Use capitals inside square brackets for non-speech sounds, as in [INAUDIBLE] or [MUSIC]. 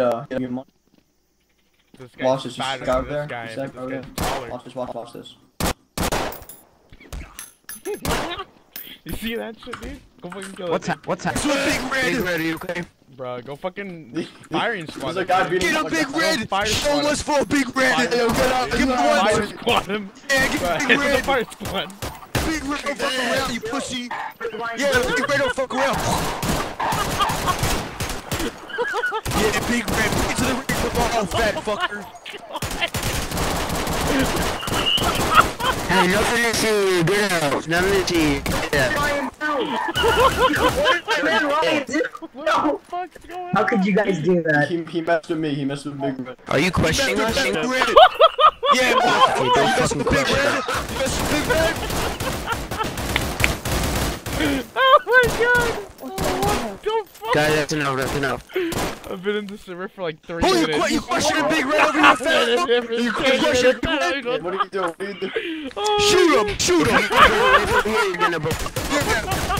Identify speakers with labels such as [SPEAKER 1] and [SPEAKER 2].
[SPEAKER 1] uh, get your money.
[SPEAKER 2] This
[SPEAKER 1] Watch this, just
[SPEAKER 2] fatter
[SPEAKER 1] go out there.
[SPEAKER 2] this guy,
[SPEAKER 1] Just
[SPEAKER 2] but
[SPEAKER 1] go
[SPEAKER 2] this
[SPEAKER 1] out. Watch this, watch, watch this. [LAUGHS]
[SPEAKER 2] You see that shit, dude? Go fucking kill
[SPEAKER 3] What's
[SPEAKER 2] it,
[SPEAKER 3] that? What's that?
[SPEAKER 4] That's what Big Red
[SPEAKER 3] Big. Red, okay?
[SPEAKER 2] bro. Go fucking [LAUGHS]
[SPEAKER 1] The-
[SPEAKER 2] firing squad.
[SPEAKER 1] There's a guy beating
[SPEAKER 4] Get
[SPEAKER 1] him
[SPEAKER 4] him, Big. Red.
[SPEAKER 2] Fire
[SPEAKER 4] Show
[SPEAKER 2] squad.
[SPEAKER 4] us for Big Red.
[SPEAKER 1] Fire-
[SPEAKER 4] Yo, get out. Give him the
[SPEAKER 2] Fire squad him.
[SPEAKER 4] Yeah, get Big
[SPEAKER 2] hit the
[SPEAKER 4] Red.
[SPEAKER 2] fire squad.
[SPEAKER 4] Big Red, don't fuck around, you pussy. Yeah, Big Red, don't fuck around. Yeah, Big Red, it to the ring for ball, fat fucker.
[SPEAKER 3] Hey, nothing to see. Get out. Nothing to see. Get out.
[SPEAKER 5] Man, no. How could you guys do that?
[SPEAKER 1] He, he messed with me. He messed with Big Red.
[SPEAKER 3] Are you questioning us?
[SPEAKER 4] Big Red. Yeah, motherfucker, you
[SPEAKER 3] don't
[SPEAKER 4] mess with Big Red. You mess with Big Red.
[SPEAKER 2] Oh my god! What the fuck?
[SPEAKER 3] Guys, that's enough. That's enough. [LAUGHS]
[SPEAKER 2] I've been in the server for like three
[SPEAKER 4] Who you,
[SPEAKER 2] minutes.
[SPEAKER 4] que- you questioning Big Red over here, fat fucker? You questioning Big Red?
[SPEAKER 1] What are you doing? What are you doing?
[SPEAKER 2] Oh,
[SPEAKER 4] Shoot him, shoot him. [LAUGHS]
[SPEAKER 3] You're gonna-
[SPEAKER 4] Yeah.